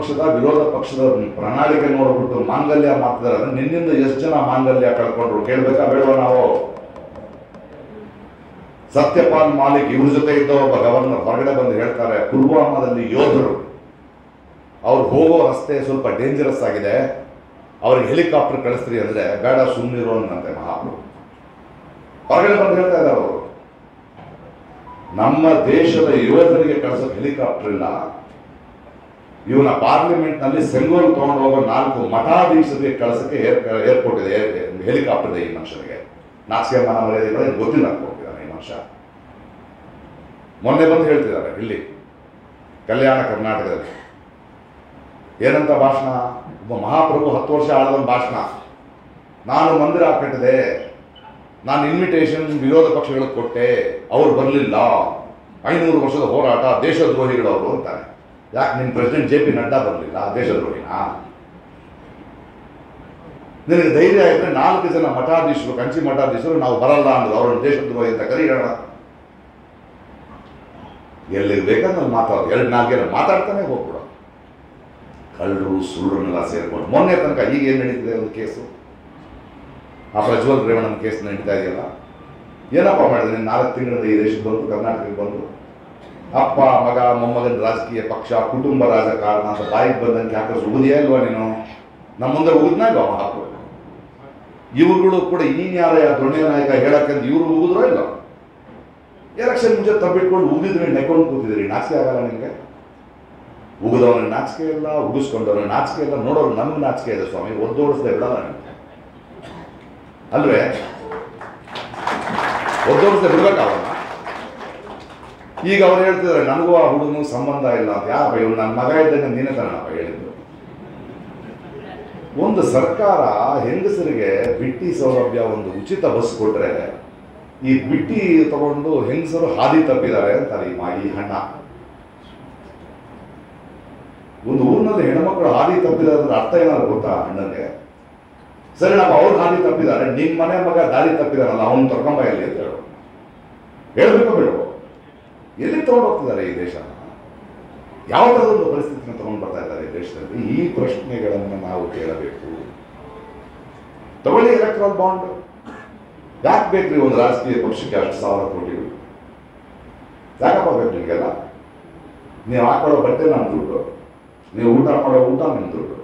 ಪಕ್ಷದ ವಿರೋಧ ಪಕ್ಷದ ಪ್ರಣಾಳಿಕೆ ನೋಡ್ಬಿಟ್ಟು ಮಾಂಗಲ್ಯ ಮಾಡ್ತಿದ್ದಾರೆ ನಿನ್ನಿಂದ ಎಷ್ಟು ಜನ ಮಾಂಗಲ್ಯ ಕಳ್ಕೊಂಡ್ರು? ಕೇಳ್ಬೇಕಾ ಬೇಡವಾ ನಾವು? ಸತ್ಯಪಾಲ್ ಮಾಲಿಕ್ ಇವ್ರ ಜೊತೆ ಇದ್ದ ಒಬ್ಬ ಗವರ್ನರ್ ಹೊರಗಡೆ ಬಂದು ಹೇಳ್ತಾರೆ, ಪುಲ್ವಾಮಾದಲ್ಲಿ ಯೋಧರು, ಅವ್ರು ಹೋಗೋ ರಸ್ತೆ ಸ್ವಲ್ಪ ಡೇಂಜರಸ್ ಆಗಿದೆ. ಅವ್ರಿಗೆ ಹೆಲಿಕಾಪ್ಟರ್ ಕಳಿಸ್ತೀರಿ ಅಂದ್ರೆ ಬೇಡ ಸುಮ್ಮನಿರೋ ಅನ್ನಂತೆ ಮಹಾಪ್ರಭು. ಹೊರಗಡೆ ಬಂದು ಹೇಳ್ತಾ ಇದ್ದಾರೆ ಅವರು. ನಮ್ಮ ದೇಶದ ಯೋಧರಿಗೆ ಕಳಿಸೋ ಹೆಲಿಕಾಪ್ಟರ್ ಇಲ್ಲ. ಇವನ ಪಾರ್ಲಿಮೆಂಟ್ನಲ್ಲಿ ಸೆಂಗೋಲ್ ತಗೊಂಡು ಹೋಗೋ ನಾಲ್ಕು ಮಠಾಧೀಶರಿಗೆ ಕಳಿಸಕ್ಕೆ ಏರ್, ಏರ್ಪೋರ್ಟ್ ಇದೆ ಹೆಲಿಕಾಪ್ಟರ್ ಇದೆ ಈ ಮನುಷ್ಯನಿಗೆ. ನಾಚಿಕೆ ಗೊತ್ತಿಲ್ಲ ಅನ್ಕೊಂಡಿದ್ದಾನೆ ಈ ಮನುಷ್ಯ. ಮೊನ್ನೆ ಬಂದು ಹೇಳ್ತಿದ್ದಾರೆ, ಇಲ್ಲಿ, ಕಲ್ಯಾಣ ಕರ್ನಾಟಕದಲ್ಲಿ. ಏನಂತ ಭಾಷಣ? ಒಬ್ಬ ಮಹಾಪ್ರಭು ಹತ್ತು ವರ್ಷ ಆಳದ ಭಾಷಣ. ನಾನು ಮಂದಿರ ಕಟ್ಟಿದೆ, ನಾನು ಇನ್ವಿಟೇಷನ್ ವಿರೋಧ ಪಕ್ಷಗಳಿಗೆ ಕೊಟ್ಟೆ, ಅವ್ರು ಬರಲಿಲ್ಲ. ಐನೂರು ವರ್ಷದ ಹೋರಾಟ ದೇಶದ್ರೋಹಿಗಳವರು ಅಂತಾರೆ. ಯಾಕೆ ನಿಮ್ಮ ಪ್ರೆಸಿಡೆಂಟ್ ಜೆ ಪಿ ನಡ್ಡಾ ಬರಲಿಲ್ಲ ದೇಶದ್ರೋಹಿನ ನಿನಗೆ ಧೈರ್ಯ ಆಯಿತು ನಾಲ್ಕು ಜನ ಮಠಾಧೀಶರು, ಕಂಚಿ ಮಠಾಧೀಶರು ನಾವು ಬರಲ್ಲ ಅಂದ್ರೆ, ಅವ್ರನ್ನ ದೇಶದ್ರೋಹಿ ಅಂತ ಕರೀಣ ಎಲ್ಲಿಗೆ ಬೇಕಾದ್ರೆ ಮಾತಾಡೋದು ಎರಡು ನಾಲ್ಕು ಜನ ಮಾತಾಡ್ತಾನೆ ಹೋಗ್ಬಿಡೋ. ಕಳ್ಳರು ಸುಳ್ಳರನ್ನೆಲ್ಲ ಸೇರ್ಕೊಂಡು. ಮೊನ್ನೆ ತನಕ ಈಗ ಏನು ನಡೀತಿದೆ ಒಂದು ಕೇಸು? ಆ ಪ್ರಜ್ವಲ್ ರೇವಣ್ಣನ ಕೇಸ್ ನಡೀತಾ ಇದೆಯಲ್ಲ? ಏನಪ್ಪ ಮಾಡಿದ್ರೆ ನಾಲ್ಕು ತಿಂಗಳಿಂದ ಈ ದೇಶಕ್ಕೆ ಬಂದು, ಕರ್ನಾಟಕಕ್ಕೆ ಬಂದು? ಅಪ್ಪ, ಮಗ, ಮೊಮ್ಮಗನ ರಾಜಕೀಯ ಪಕ್ಷ, ಕುಟುಂಬ ರಾಜಕಾರಣ ಅಂತ ಬಾಯಿಗೆ ಬಂದಂಗೆ ಹಾಕಿದ್ರೆ ಉಗಿದೆಯಾ ಅಲ್ವಾ ನೀನು? ನಮ್ಮ ಮುಂದೆ ಉಗಿದ್ನಾಗ ಹಾಕೋ ಇವರುಗಳು ಕೂಡ ಈ ನ್ಯಾಯ ದೊಣ್ಣೆ ನಾಯಕ ಹೇಳಕ್ಕಂತ ಇವರು ಉಗಿದ್ರೋ ಇಲ್ಲ ಎಲೆಕ್ಷನ್ ಮುಂಚೆ ತಬ್ಬಿಟ್ಕೊಂಡು ಉಗಿದ್ರಿ ನೆಕೊಂಡು ಕೂತಿದ್ರಿ ನಾಚಿಕೆ ಆಗಲ್ಲ ನಿಮಗೆ? ಉಗಿದವನ ನಾಚಿಕೆ ಇಲ್ಲ ಉಗಿಸ್ಕೊಂಡವನ ನಾಚಿಕೆ ಇಲ್ಲ. ನೋಡೋರು ನಮ್ಗೆ ನಾಚಿಕೆ ಇದೆ ಸ್ವಾಮಿ. ಒದ್ದೋಡಿಸ್ದೆ ಬಿಡಲ್ಲ ನಿಮಗೆ. ಅಲ್ವೇ? ಒದ್ದೋಡಿಸ್ದೆ ಬಿಡ್ಬೇಕಾವನ್ನ ಈಗ ಅವ್ರು ಹೇಳ್ತಿದ್ದಾರೆ, ನನಗೂ ಆ ಹುಡುಗನಿಗೂ ಸಂಬಂಧ ಇಲ್ಲ ಅಂತ. ಯಾರಪ್ಪ ನನ್ನ ಮಗ ಇದ್ದಂಗೆ ನೀನೇ ತರಣ ಹೇಳಿದ್ರು ಒಂದು ಸರ್ಕಾರ ಹೆಂಗಸರಿಗೆ ಬಿಟ್ಟಿ ಸೌಲಭ್ಯ, ಒಂದು ಉಚಿತ ಬಸ್ ಕೊಟ್ಟರೆ ಈ ಬಿಟ್ಟಿ ತಗೊಂಡು ಹೆಂಗಸರು ಹಾದಿ ತಪ್ಪಿದ್ದಾರೆ ಅಂತಾರೆ ಈ ಮಾ- ಈ ಹಣ್ಣ ಒಂದು ಊರಿನಲ್ಲಿ ಹೆಣ್ಮಕ್ಳು ಹಾದಿ ತಪ್ಪಿದ್ದಾರೆ ಅಂದ್ರೆ ಅರ್ಥ ಏನಾದ್ರು ಗೊತ್ತಾ ಅಣ್ಣನಿಗೆ ಸರಿ ನಾವು ಅವ್ರು ಹಾದಿ ತಪ್ಪಿದ್ದಾರೆ ನಿಮ್ಮ ಮನೆ ಮಗ ದಾರಿ ತಪ್ಪಿದಾರಲ್ಲ, ಅವ್ನು ತರ್ಕೊಂಬ ಎಲ್ಲಿ ಅಂತ ಹೇಳು. ಹೇಳ್ಬೇಕು ಬೇಡ. ಎಲ್ಲಿ ತಗೊಂಡು ಹೋಗ್ತಿದ್ದಾರೆ ಈ ದೇಶ? ಯಾವ ಥರದೊಂದು ಪರಿಸ್ಥಿತಿನ ತಗೊಂಡು ಬರ್ತಾ ಇದ್ದಾರೆ ಈ ದೇಶದಲ್ಲಿ? ಈ ಪ್ರಶ್ನೆಗಳನ್ನು ನಾವು ಕೇಳಬೇಕು. ತಗೊಳ್ಳಿ ಎಲೆಕ್ಟ್ರಲ್ ಬಾಂಡ್ ಯಾಕೆ ಬೇಕ್ರಿ ಒಂದು ರಾಜಕೀಯ ಪಕ್ಷಕ್ಕೆ ಅಷ್ಟು ಸಾವಿರ ಕೋಟಿಗಳು? ಯಾಕಪ್ಪ ಬೇಕು ನಿಮಗೆಲ್ಲ? ನೀವು ಹಾಕೊಳ್ಳೋ ಬಟ್ಟೆ ನಾನು ದುಡ್ಡು ನೀವು ಊಟ ಮಾಡೋ ಊಟ ನಿಮ್ಮ ದುಡ್ಡು